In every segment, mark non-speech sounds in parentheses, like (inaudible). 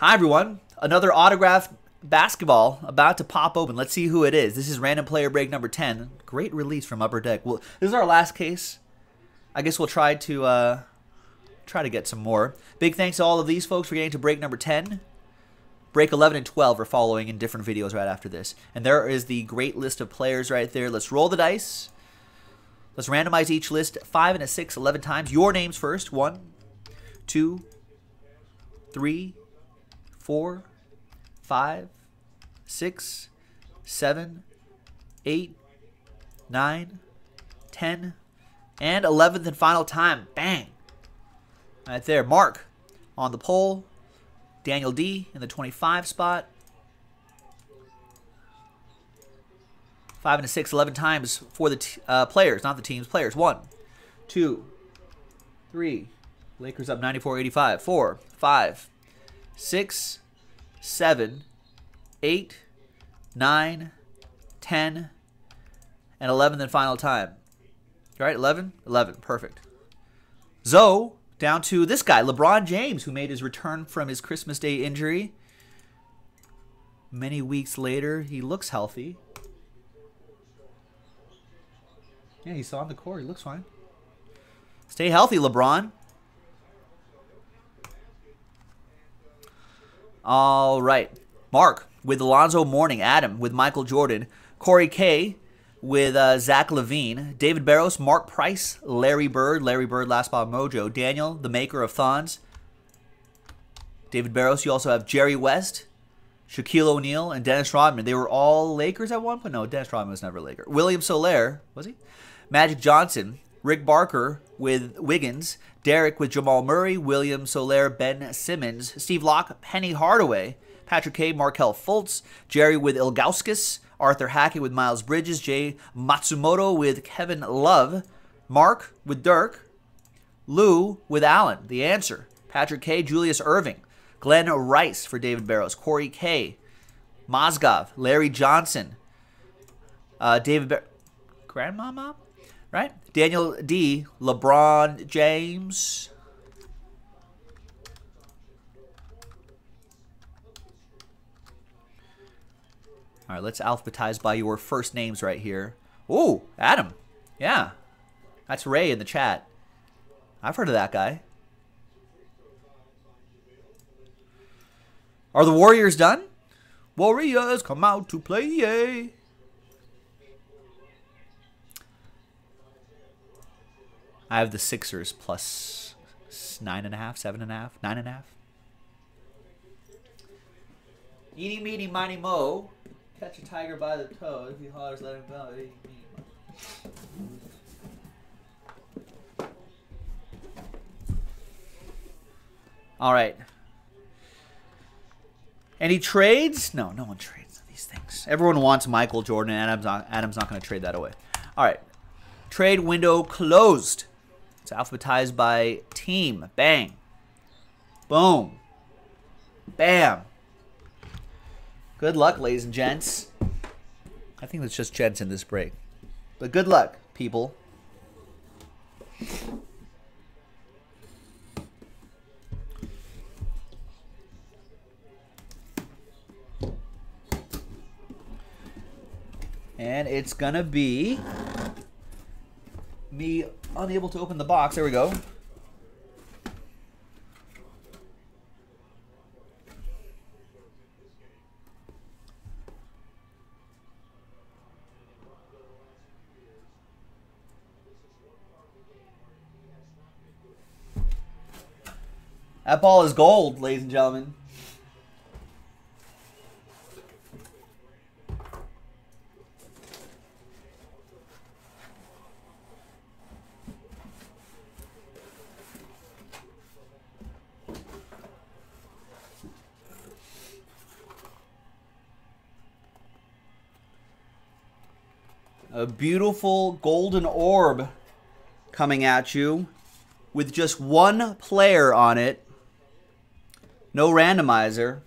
Hi, everyone. Another autographed basketball about to pop open. Let's see who it is. This is random player break number 10. Great release from Upper Deck. Well, this is our last case. I guess we'll try to uh, try to get some more. Big thanks to all of these folks for getting to break number 10. Break 11 and 12 are following in different videos right after this. And there is the great list of players right there. Let's roll the dice. Let's randomize each list 5 and a 6, 11 times. Your names first. One, two, three, four, five, six, seven, eight, nine, ten, and 11th and final time. Bang. Right there. Mark on the pole. Daniel D in the 25 spot. 5 and a 6, 11 times for the uh, players, not the teams, players. One, two, three. Lakers up 94 85. 4, 5, 6, 7, 8, 9, 10, and 11 then final time. All right, 11? 11. Perfect. Zoe down to this guy, LeBron James, who made his return from his Christmas Day injury. Many weeks later, he looks healthy. Yeah, he's on the court. He looks fine. Stay healthy, LeBron. All right. Mark with Alonzo Mourning. Adam with Michael Jordan. Corey K with uh, Zach LaVine, David Barros, Mark Price, Larry Bird. Larry Bird, Last Spot Mojo. Daniel, the maker of Thons. David Barros. You also have Jerry West, Shaquille O'Neal, and Dennis Rodman. They were all Lakers at one point. No, Dennis Rodman was never a Laker. William Solaire, was he? Magic Johnson, Rick Barker with Wiggins, Derek with Jamal Murray, William Solaire, Ben Simmons, Steve Locke, Penny Hardaway, Patrick K, Markelle Fultz, Jerry with Ilgauskas, Arthur Hackett with Miles Bridges, Jay Matsumoto with Kevin Love, Mark with Dirk, Lou with Allen. The answer. Patrick K, Julius Erving, Glen Rice for David Barros, Corey K, Mozgov, Larry Johnson, uh, David Bar- Grandmama, right? Daniel D, LeBron James. All right, let's alphabetize by your first names right here. Ooh, Adam. Yeah. That's Ray in the chat. I've heard of that guy. Are the Warriors done? Warriors come out to play. I have the Sixers plus nine and a half, seven and a half, nine and a half. Eeny, meeny, miny, mo. Catch a tiger by the toe. If he hollers, let him go. Eeny, meeny. All right. Any trades? No, no one trades these things. Everyone wants Michael Jordan. Adam's not, Adam's not going to trade that away. All right. Trade window closed. It's alphabetized by team. Bang. Boom. Bam. Good luck, ladies and gents. I think it's just gents in this break. But good luck, people. And it's gonna be me unable to open the box. There we go. That ball is gold, ladies and gentlemen. A beautiful golden orb coming at you with just one player on it. No randomizer.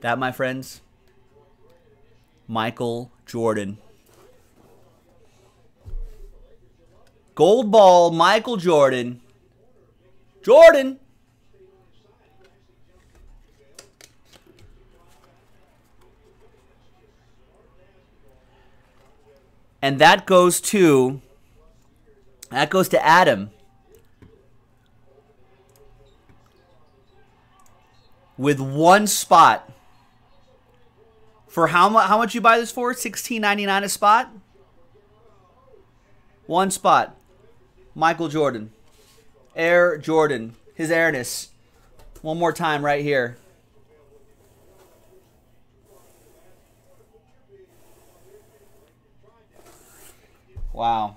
That, my friends, Michael Jordan. Gold ball, Michael Jordan. Jordan. And that goes to that goes to Adam. With one spot. For how much how much you buy this for? 16.99 a spot? One spot. Michael Jordan. Air Jordan. His airness. One more time right here. Wow.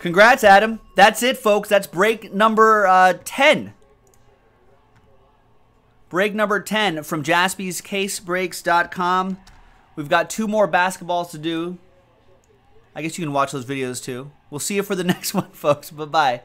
Congrats, Adam. That's it, folks. That's break number uh, 10. Break number 10 from jaspyscasebreaks.com. We've got two more basketballs to do. I guess you can watch those videos too. We'll see you for the (laughs) next one, folks. Bye-bye.